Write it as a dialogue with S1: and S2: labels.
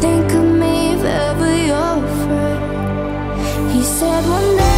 S1: Think of me if ever you're afraid. He said, One day